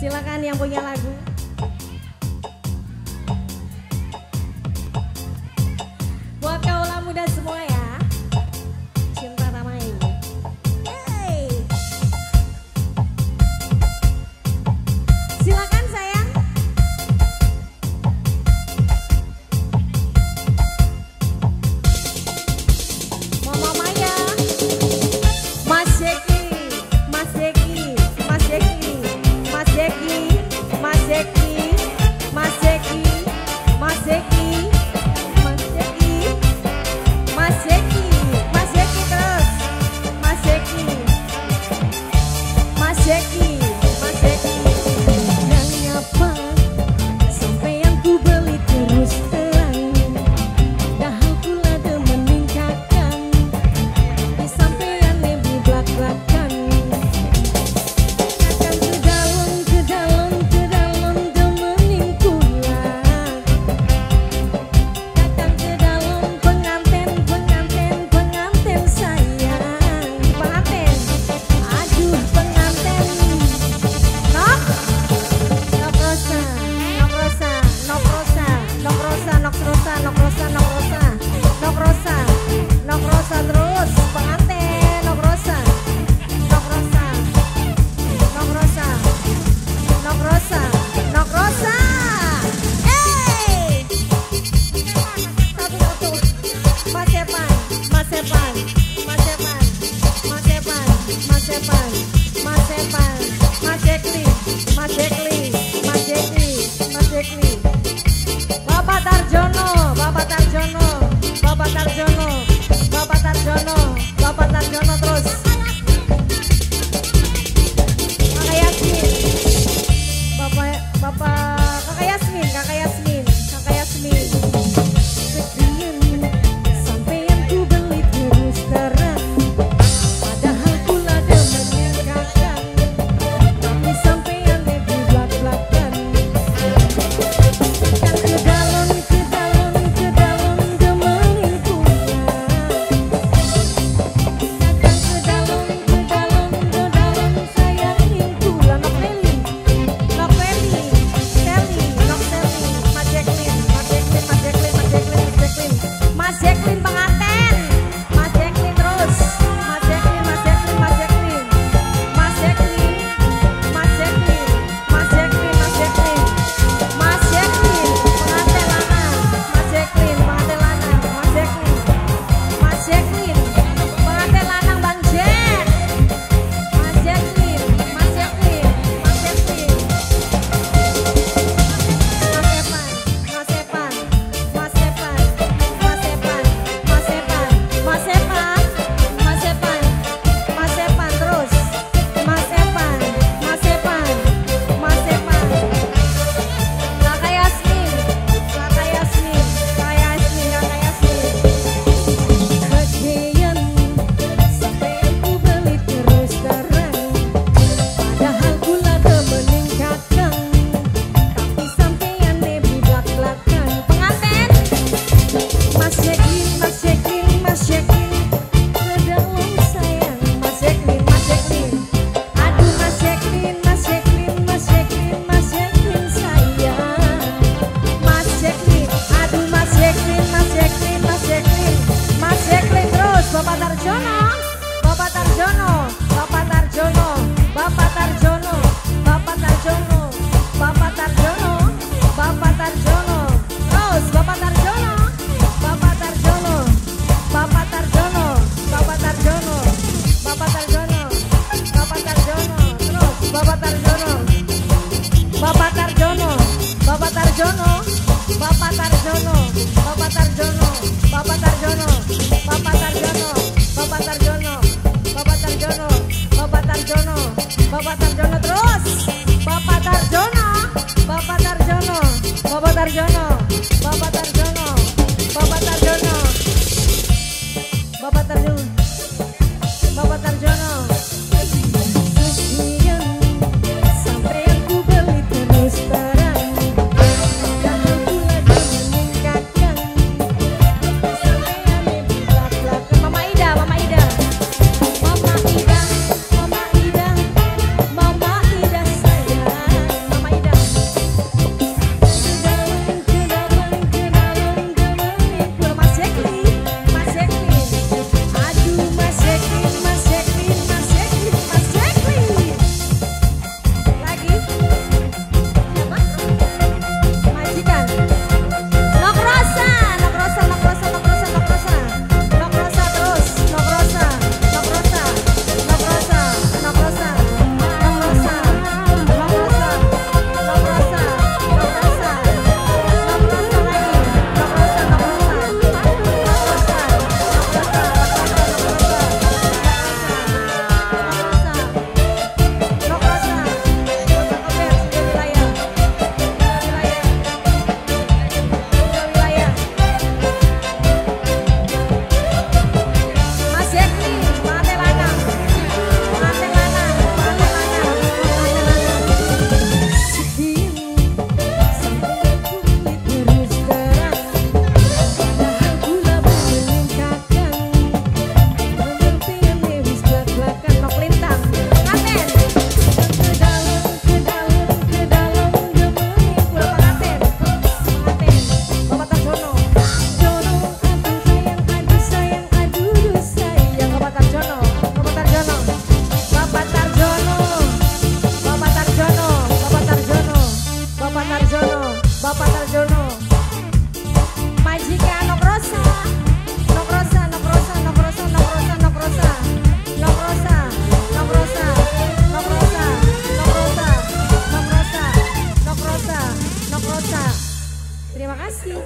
Silakan yang punya lagu. Buat kaulah muda semua ya. Bapak Tarjono, Bapak Tarjono, Bapak Tarjono, Bapak Tarjono, Bapak Tarjono. You. Sarjono Bapak Tarjono. Terima kasih.